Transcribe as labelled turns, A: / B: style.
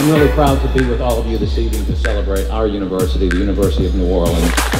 A: I'm really proud to be with all of you this evening to celebrate our university, the University of New Orleans.